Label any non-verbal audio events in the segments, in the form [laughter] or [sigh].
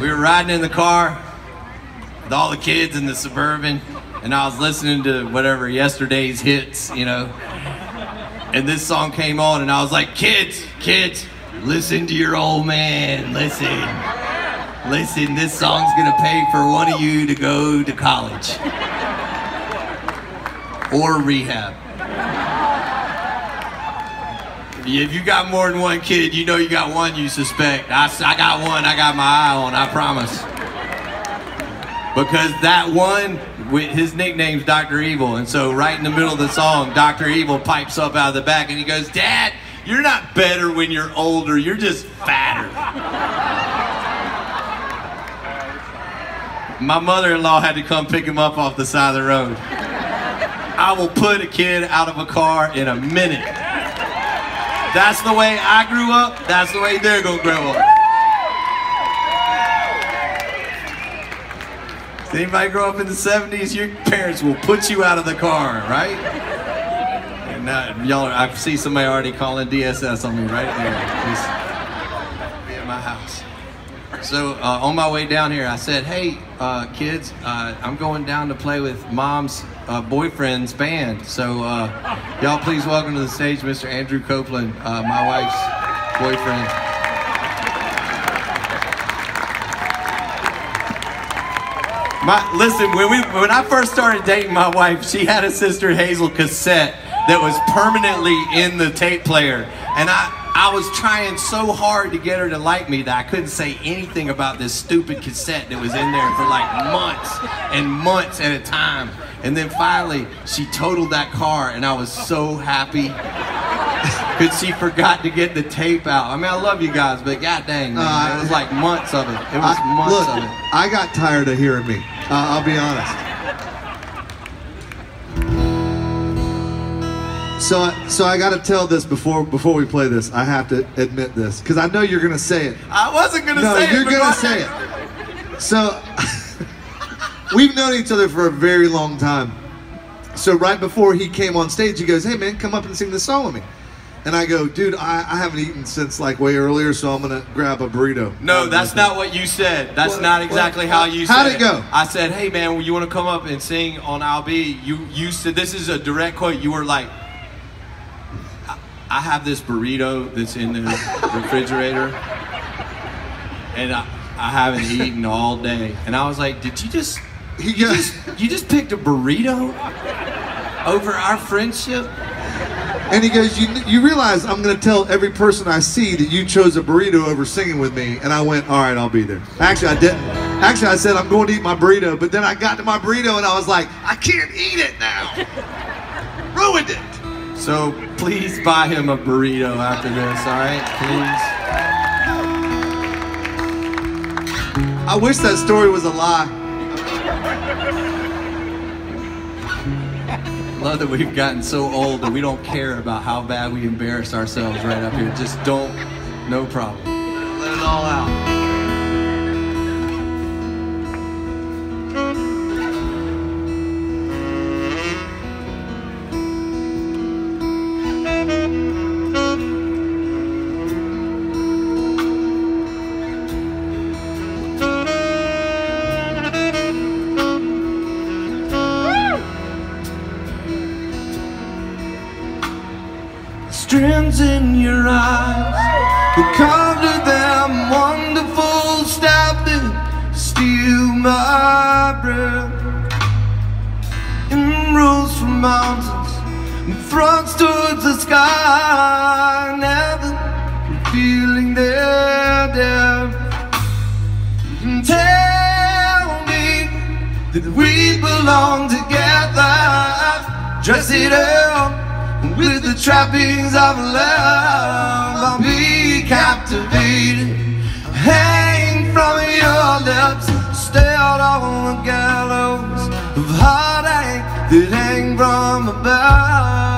we were riding in the car with all the kids in the suburban, and I was listening to whatever yesterday's hits, you know. And this song came on, and I was like, "Kids, kids, listen to your old man. Listen, listen. This song's gonna pay for one of you to go to college or rehab." If you got more than one kid, you know you got one you suspect. I, I got one I got my eye on, I promise. Because that one, with his nickname's Dr. Evil. And so, right in the middle of the song, Dr. Evil pipes up out of the back and he goes, Dad, you're not better when you're older, you're just fatter. My mother in law had to come pick him up off the side of the road. I will put a kid out of a car in a minute. That's the way I grew up. That's the way they're gonna grow up. Does anybody grow up in the 70s? Your parents will put you out of the car, right? And now, y'all, I see somebody already calling DSS on me right there. Be at my house. So uh, on my way down here, I said, "Hey, uh, kids, uh, I'm going down to play with mom's uh, boyfriend's band. So uh, y'all, please welcome to the stage, Mr. Andrew Copeland, uh, my wife's boyfriend." My, listen, when we when I first started dating my wife, she had a sister Hazel cassette that was permanently in the tape player, and I I was trying so hard to get her to like me that I couldn't say anything about this stupid cassette that was in there for like months and months at a time. And then finally, she totaled that car, and I was so happy [laughs] because she forgot to get the tape out. I mean, I love you guys, but god dang, man, uh, it was like months of it. It was I, months look, of it. I got tired of hearing me. Uh, I'll be honest. So, so I got to tell this before before we play this. I have to admit this because I know you're gonna say it. I wasn't gonna no, say it. No, you're gonna say it. So, [laughs] we've known each other for a very long time. So right before he came on stage, he goes, "Hey man, come up and sing this song with me." And I go, dude, I, I haven't eaten since like way earlier, so I'm gonna grab a burrito. No, that's not what you said. That's what, not exactly what, how you said it. How'd it go? I said, hey man, you want to come up and sing on I'll Be? You you said this is a direct quote. You were like, I have this burrito that's in the refrigerator, and I, I haven't eaten all day. And I was like, did you just, you just, you just picked a burrito over our friendship? And he goes, you, you realize I'm going to tell every person I see that you chose a burrito over singing with me. And I went, all right, I'll be there. Actually, I didn't. Actually, I said, I'm going to eat my burrito. But then I got to my burrito and I was like, I can't eat it now. Ruined it. So please buy him a burrito after this, all right? Please. I wish that story was a lie. Love that we've gotten so old that we don't care about how bad we embarrass ourselves right up here. Just don't, no problem. Let it all out. Strands in your eyes. The color them wonderful stabbed that steal my breath. And rolls from mountains and fronts towards the sky Never feeling their depth And tell me that we belong together. Dress it up trappings of love. I'll be captivated. Hang from your lips, out on the gallows of heartache that hang from above.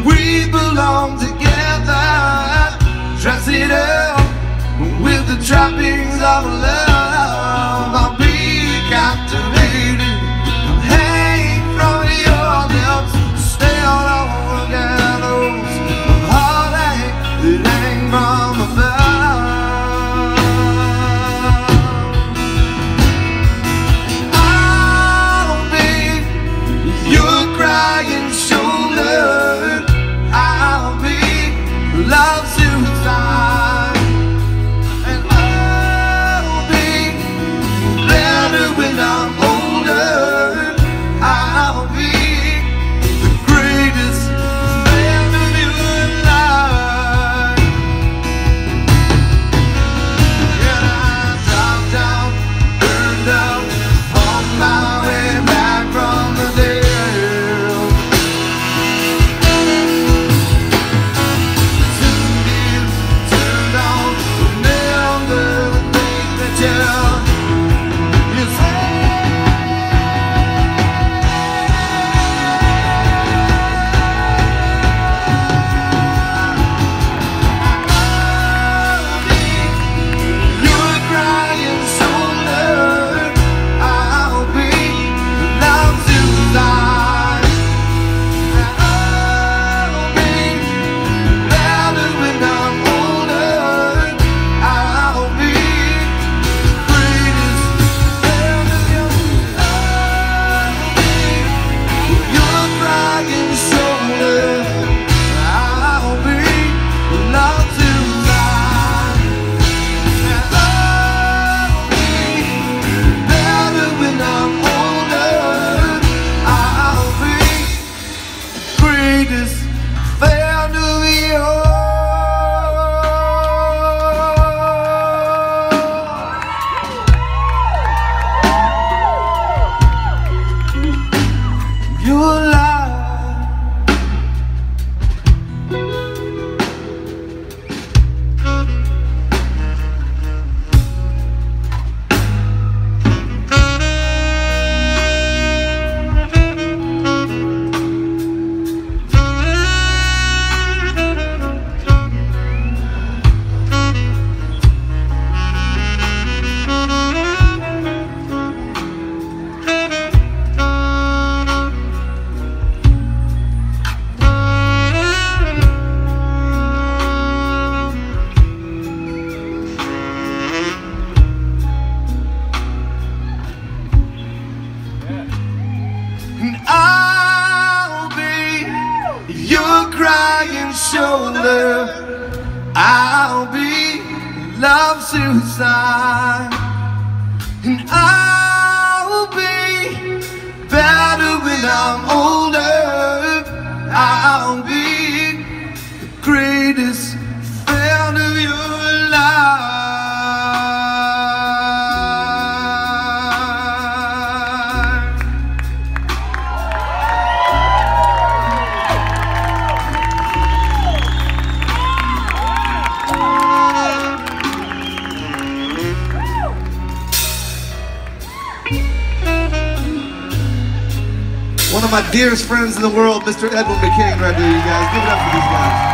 Belong together. Dress it up with the trappings of love. I'll be captivated. Hang from your lips. Gallows heartache that hang from above. I'll be love suicide, and I'll One of my dearest friends in the world, Mr. Edwin McCain, right there, you guys. Give it up for these guys.